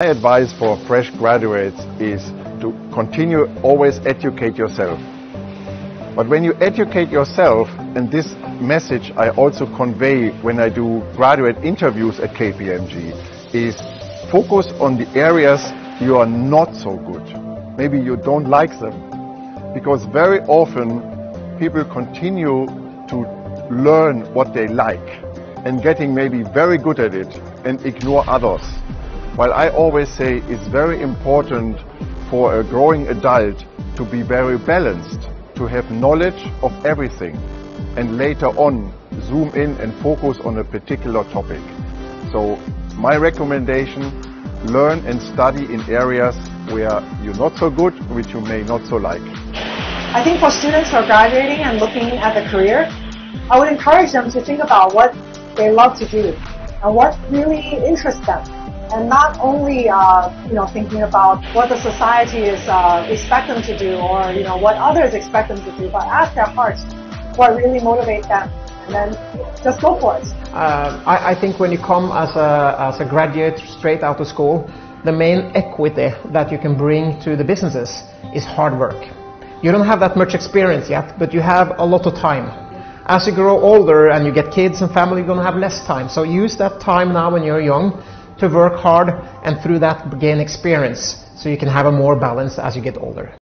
My advice for fresh graduates is to continue always educate yourself. But when you educate yourself, and this message I also convey when I do graduate interviews at KPMG, is focus on the areas you are not so good. Maybe you don't like them. Because very often people continue to learn what they like and getting maybe very good at it and ignore others. While I always say it's very important for a growing adult to be very balanced, to have knowledge of everything and later on zoom in and focus on a particular topic. So my recommendation, learn and study in areas where you're not so good, which you may not so like. I think for students who are graduating and looking at the career, I would encourage them to think about what they love to do and what really interests them and not only uh, you know thinking about what the society is uh, expect them to do or you know what others expect them to do, but ask their hearts what really motivates them, and then just go for it. Uh, I, I, think when you come as a as a graduate straight out of school, the main equity that you can bring to the businesses is hard work. You don't have that much experience yet, but you have a lot of time. As you grow older and you get kids and family, you're going to have less time. So use that time now when you're young to work hard and through that gain experience so you can have a more balance as you get older.